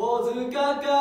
小塚か